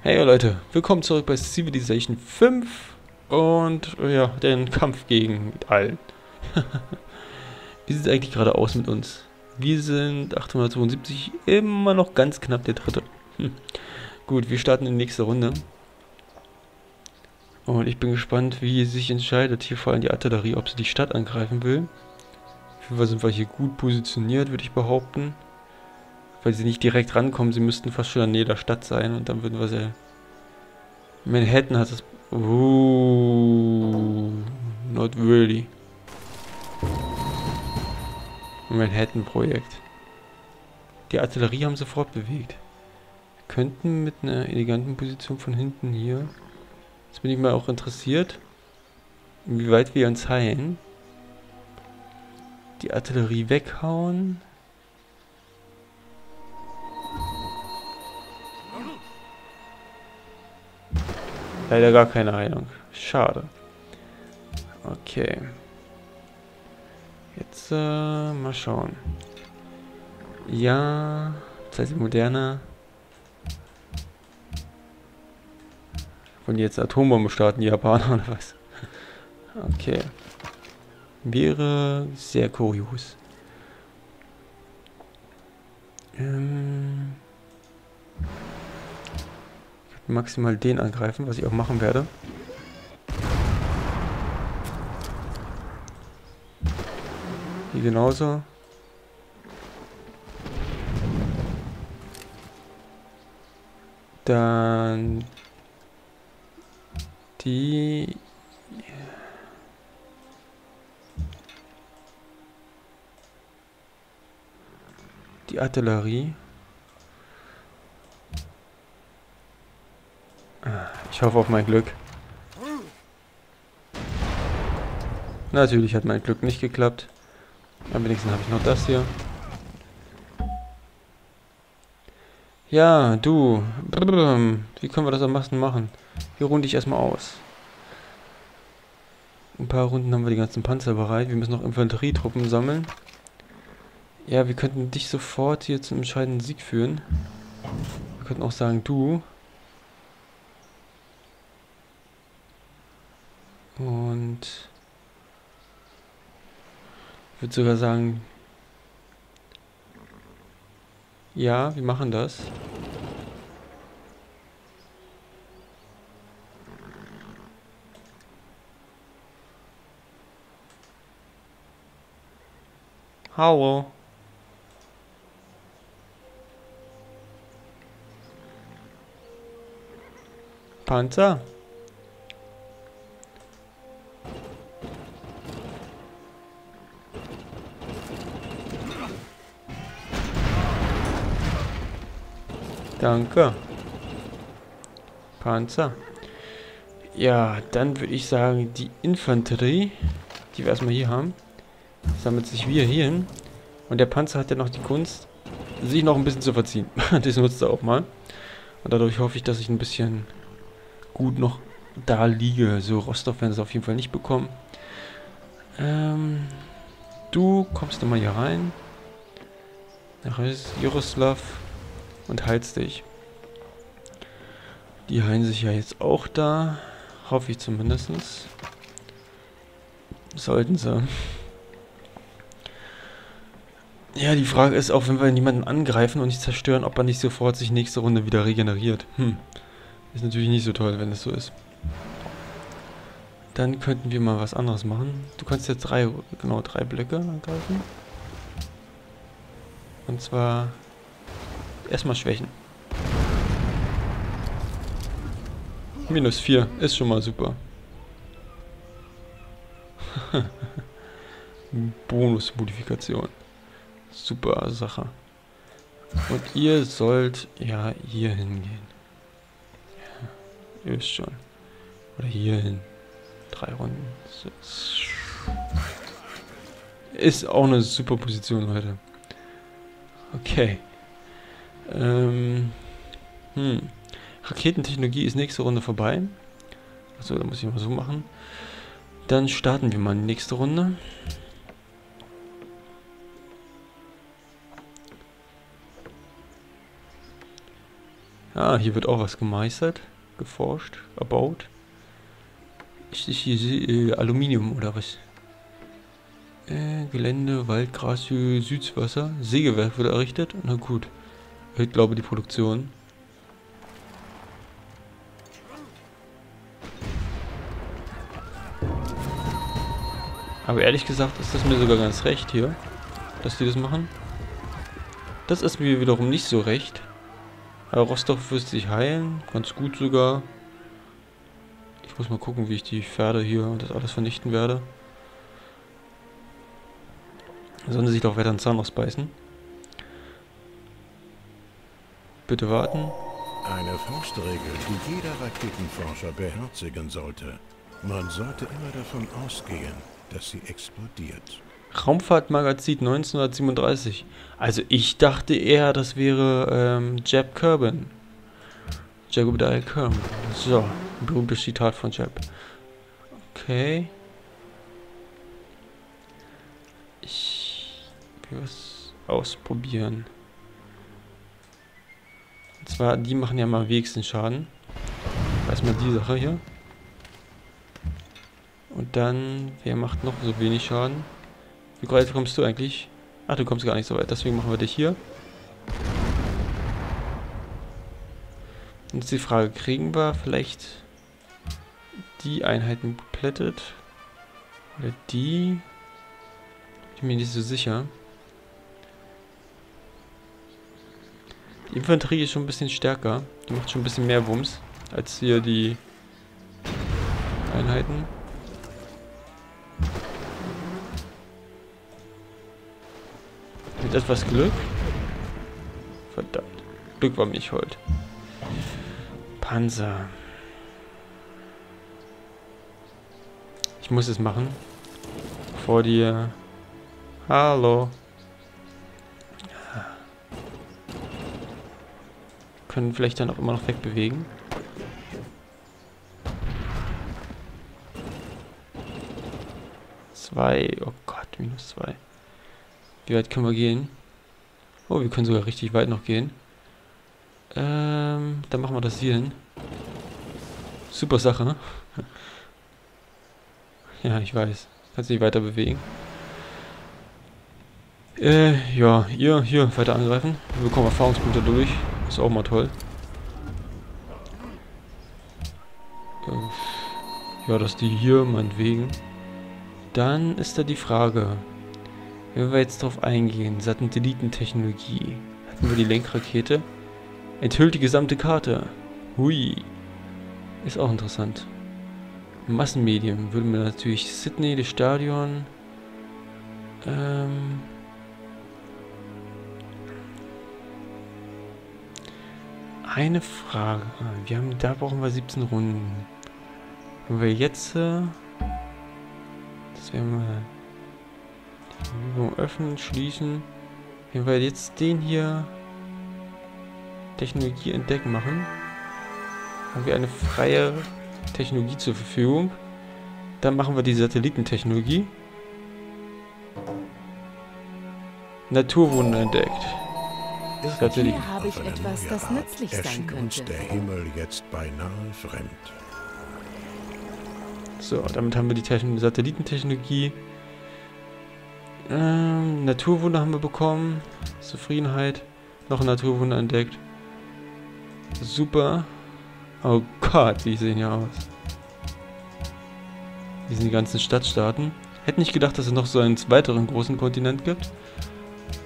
Hey Leute, willkommen zurück bei Civilization 5 und ja, den Kampf gegen allen. Wie sieht es eigentlich gerade aus mit uns? Wir sind 872, immer noch ganz knapp der dritte. Hm. Gut, wir starten in die nächste Runde. Und ich bin gespannt, wie sich entscheidet hier vor allem die Artillerie, ob sie die Stadt angreifen will. Auf jeden Fall sind wir hier gut positioniert, würde ich behaupten. Weil sie nicht direkt rankommen, sie müssten fast schon in der Nähe der Stadt sein und dann würden wir sie... Manhattan hat das... Uh, not really. Manhattan-Projekt. Die Artillerie haben sofort bewegt. Wir könnten mit einer eleganten Position von hinten hier... Jetzt bin ich mal auch interessiert, inwieweit wir uns heilen. Die Artillerie weghauen. Leider gar keine Heilung. Schade. Okay. Jetzt äh, mal schauen. Ja, das moderner. Wollen die jetzt Atombombe starten, die Japaner oder was? Okay. Wäre sehr kurios. Ähm maximal den angreifen, was ich auch machen werde. Hier genauso. Dann die die Artillerie. Ich hoffe auf mein Glück. Natürlich hat mein Glück nicht geklappt. Am wenigsten habe ich noch das hier. Ja, du. Wie können wir das am besten machen? Hier runde ich erstmal aus. Ein paar Runden haben wir die ganzen Panzer bereit. Wir müssen noch Infanterietruppen sammeln. Ja, wir könnten dich sofort hier zum entscheidenden Sieg führen. Wir könnten auch sagen, du Und ich würde sogar sagen, ja, wir machen das. Hallo. Panzer? Danke. Panzer. Ja, dann würde ich sagen, die Infanterie, die wir erstmal hier haben, sammelt sich wieder hier hin. Und der Panzer hat ja noch die Kunst, sich noch ein bisschen zu verziehen. das nutzt er auch mal. Und dadurch hoffe ich, dass ich ein bisschen gut noch da liege. So, Rostov werden sie auf jeden Fall nicht bekommen. Ähm, du kommst mal hier rein. Nach Jaroslav und heilst dich. Die heilen sich ja jetzt auch da. Hoffe ich zumindest. Sollten sie. Ja, die Frage ist auch, wenn wir niemanden angreifen und nicht zerstören, ob er nicht sofort sich nächste Runde wieder regeneriert. Hm. Ist natürlich nicht so toll, wenn es so ist. Dann könnten wir mal was anderes machen. Du kannst jetzt drei, genau drei Blöcke angreifen. Und zwar erstmal schwächen. Minus 4 ist schon mal super. Bonusmodifikation. Super Sache. Und ihr sollt ja hier hingehen. Ja, wisst schon. Oder hier hin. Drei Runden. Ist auch eine super Position heute. Okay. Ähm, hm. Raketentechnologie ist nächste Runde vorbei. Achso, da muss ich mal so machen. Dann starten wir mal die nächste Runde. Ah, hier wird auch was gemeistert, geforscht, erbaut. Ist das hier äh, Aluminium oder was? Äh, Gelände, Waldgras, Süßwasser. Sägewerk wird errichtet. Na gut. Ich glaube die Produktion. Aber ehrlich gesagt ist das mir sogar ganz recht hier, dass die das machen. Das ist mir wiederum nicht so recht. Aber Rostock wird sich heilen. Ganz gut sogar. Ich muss mal gucken, wie ich die Pferde hier und das alles vernichten werde. Sollen sie sich doch weiter einen Zahn ausbeißen. Bitte warten. Eine Faustregel, die jeder Raketenforscher beherzigen sollte. Man sollte immer davon ausgehen, dass sie explodiert. Raumfahrtmagazin 1937. Also ich dachte eher, das wäre ähm, Jeb Kerbin. Jebediah Kerbin. So, ein berühmtes Zitat von Jeb. Okay. Ich will was ausprobieren. Und zwar, die machen ja mal am wenigsten Schaden. Erstmal die Sache hier. Und dann, wer macht noch so wenig Schaden? Wie weit kommst du eigentlich? Ach, du kommst gar nicht so weit. Deswegen machen wir dich hier. Jetzt die Frage, kriegen wir vielleicht die Einheiten geplättet? Oder die? Ich bin mir nicht so sicher. Die Infanterie ist schon ein bisschen stärker. Die macht schon ein bisschen mehr Wumms als hier die Einheiten. Mit etwas Glück. Verdammt. Glück war mich heute. Panzer. Ich muss es machen. Vor dir. Hallo. Können vielleicht dann auch immer noch wegbewegen. Zwei. Oh Gott, minus zwei. Wie weit können wir gehen? Oh, wir können sogar richtig weit noch gehen. Ähm, dann machen wir das hier hin. Super Sache, ne? ja, ich weiß. Kannst dich weiter bewegen. Äh, ja, ihr hier weiter angreifen. Wir bekommen Erfahrungspunkte durch. Ist auch mal toll. Äh, ja, dass die hier meinetwegen. Dann ist da die Frage. Wenn wir jetzt drauf eingehen, Satellitentechnologie. Hatten wir die Lenkrakete. Enthüllt die gesamte Karte. Hui. Ist auch interessant. Massenmedien würden wir natürlich Sydney, das Stadion. Ähm. Eine Frage. Wir haben, da brauchen wir 17 Runden. Wenn wir jetzt. Äh, das wären wir. Übung öffnen, schließen. Wenn wir jetzt den hier Technologie entdecken machen, haben wir eine freie Technologie zur Verfügung. Dann machen wir die Satellitentechnologie. Naturwunder entdeckt. Satelliten. Hier habe ich etwas, das nützlich sein könnte. uns der Himmel jetzt beinahe fremd. So, damit haben wir die Satellitentechnologie. Ähm, Naturwunder haben wir bekommen. Zufriedenheit. Noch ein Naturwunder entdeckt. Super. Oh Gott, wie sehen hier aus. Hier sind die ganzen Stadtstaaten. Hätte nicht gedacht, dass es noch so einen weiteren großen Kontinent gibt.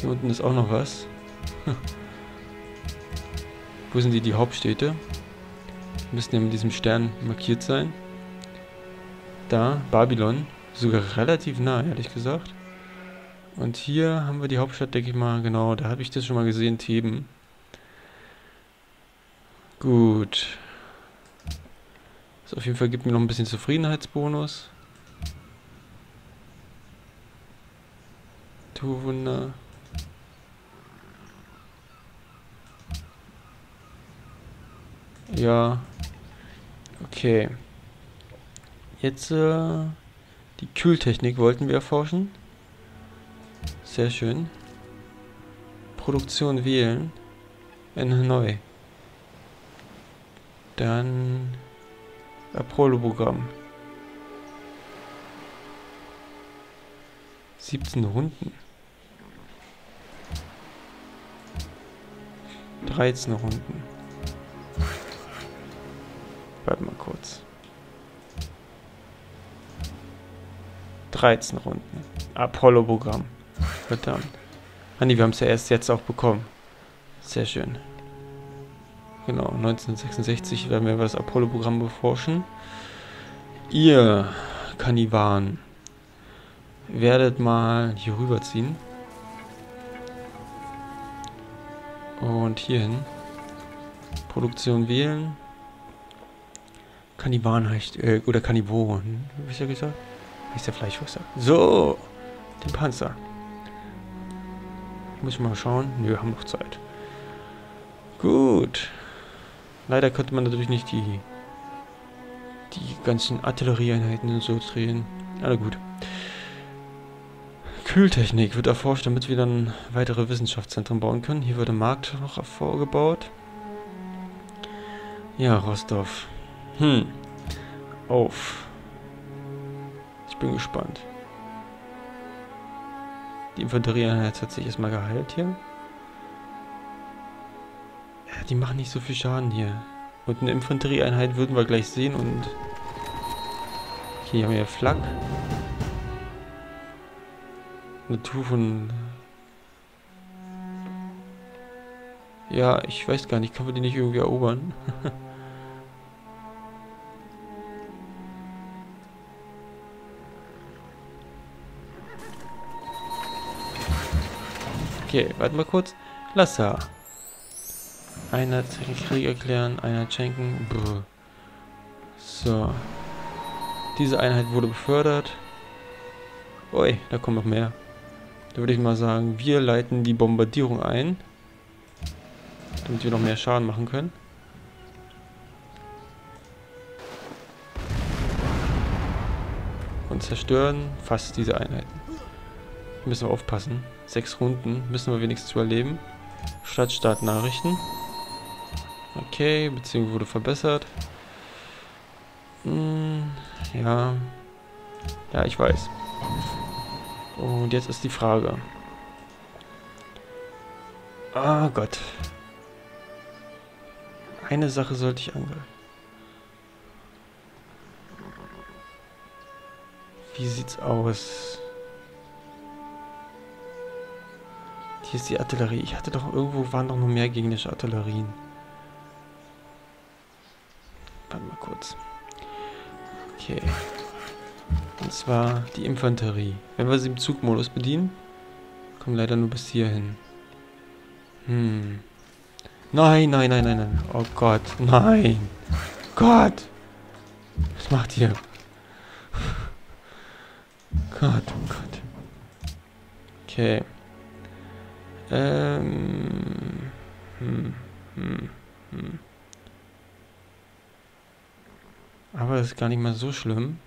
Hier unten ist auch noch was. Wo sind die, die Hauptstädte? Müssten ja mit diesem Stern markiert sein. Da, Babylon. Sogar relativ nah, ehrlich gesagt. Und hier haben wir die Hauptstadt, denke ich mal, genau, da habe ich das schon mal gesehen, Theben. Gut. Das auf jeden Fall gibt mir noch ein bisschen Zufriedenheitsbonus. Du Wunder. Ja. Okay. Jetzt äh, die Kühltechnik wollten wir erforschen. Sehr schön. Produktion wählen. Ende neu. Dann Apollo-Programm. 17 Runden. 13 Runden. Warte mal kurz. 13 Runden. Apollo-Programm. Verdammt. Ah wir haben es ja erst jetzt auch bekommen. Sehr schön. Genau, 1966 werden wir das Apollo-Programm beforschen. Ihr, Kannibalen, werdet mal hier rüberziehen. Und hierhin. Produktion wählen. Kannibalen heißt, äh, oder Kanniboren, wie ist ja gesagt? Heißt der Fleischwasser. So, den Panzer. Muss ich mal schauen. Nö, haben noch Zeit. Gut. Leider könnte man natürlich nicht die die ganzen Artillerieeinheiten so drehen. Aber gut. Kühltechnik wird erforscht, damit wir dann weitere Wissenschaftszentren bauen können. Hier wird der Markt noch vorgebaut. Ja, Rostov. Hm. Auf. Ich bin gespannt. Die Infanterieeinheit hat sich erstmal geheilt hier. Ja, die machen nicht so viel Schaden hier. Und eine Infanterieeinheit würden wir gleich sehen und... Hier haben wir Flak. Eine Tour von... Ja, ich weiß gar nicht. Können wir die nicht irgendwie erobern? okay, warte mal kurz. Lasser. Einer Krieg erklären, einer schenken. Brr. So. Diese Einheit wurde befördert. Ui, da kommen noch mehr. Da würde ich mal sagen, wir leiten die Bombardierung ein. Damit wir noch mehr Schaden machen können. Und zerstören fast diese Einheiten. Müssen wir aufpassen. Sechs Runden müssen wir wenigstens überleben. Stadtstaat-Nachrichten. Okay, Beziehung wurde verbessert. Hm, ja. Ja, ich weiß. Und jetzt ist die Frage. Ah oh Gott. Eine Sache sollte ich angreifen. Wie sieht's aus? Hier ist die Artillerie. Ich hatte doch irgendwo waren doch noch mehr gegnerische Artillerien. Warte mal kurz. Okay. Und zwar die Infanterie. Wenn wir sie im Zugmodus bedienen, kommen leider nur bis hierhin. Hm. Nein, nein, nein, nein, nein. Oh Gott, nein. Gott. Was macht ihr? Gott, oh Gott. Okay. Ähm. Hm, hm, hm. Aber das ist gar nicht mal so schlimm,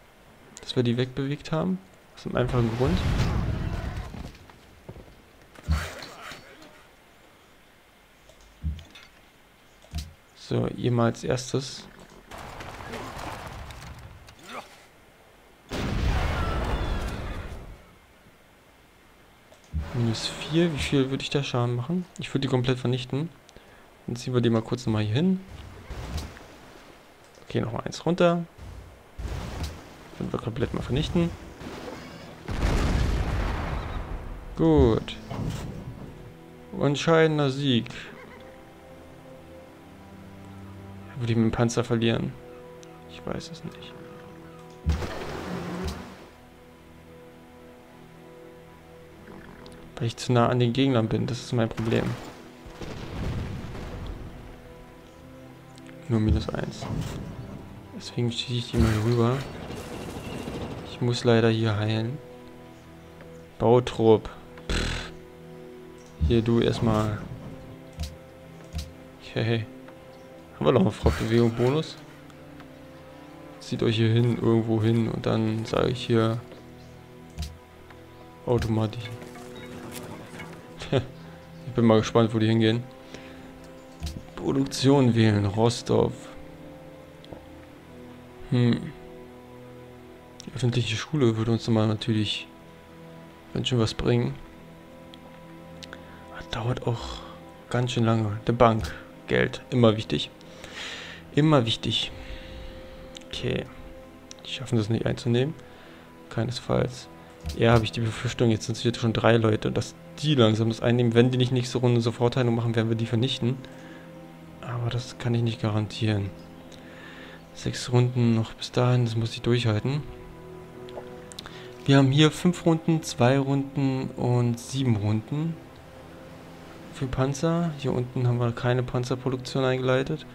dass wir die wegbewegt haben. Aus einem einfachen Grund. So, ihr mal als erstes. Minus 4. Wie viel würde ich da Schaden machen? Ich würde die komplett vernichten. Dann ziehen wir die mal kurz nochmal hier hin. Okay, nochmal eins runter. Können wir komplett mal vernichten. Gut. Entscheidender Sieg. Würde ich mit dem Panzer verlieren? Ich weiß es nicht. Weil ich zu nah an den Gegnern bin, das ist mein Problem. Nur minus eins. Deswegen schieße ich die mal rüber. Ich muss leider hier heilen. Bautrupp. Pff. Hier, du erstmal. Okay. Haben wir noch eine Fortbewegung Bonus? Zieht euch hier hin, irgendwo hin und dann sage ich hier automatisch. Ich bin mal gespannt, wo die hingehen. Produktion wählen, Rostov. Hm. Die öffentliche Schule würde uns mal natürlich ganz schön was bringen. Das dauert auch ganz schön lange. Der Bank. Geld. Immer wichtig. Immer wichtig. Okay. Die schaffen das nicht einzunehmen. Keinesfalls. Ja, habe ich die Befürchtung, jetzt sind es jetzt schon drei Leute, dass die langsam das einnehmen. Wenn die nicht nächste Runde so Vorteilung machen, werden wir die vernichten. Aber das kann ich nicht garantieren. Sechs Runden noch bis dahin, das muss ich durchhalten. Wir haben hier fünf Runden, zwei Runden und sieben Runden für Panzer. Hier unten haben wir keine Panzerproduktion eingeleitet.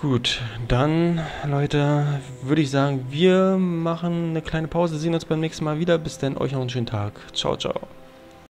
Gut, dann, Leute, würde ich sagen, wir machen eine kleine Pause, sehen uns beim nächsten Mal wieder. Bis dann, euch noch einen schönen Tag. Ciao, ciao.